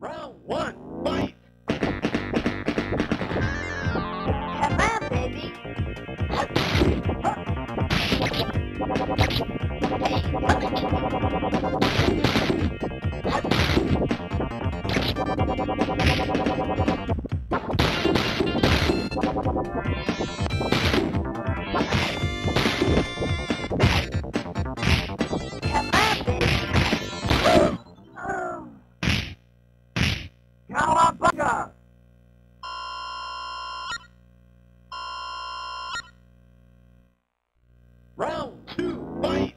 Round one, fight! Come on, baby. Round two, fight!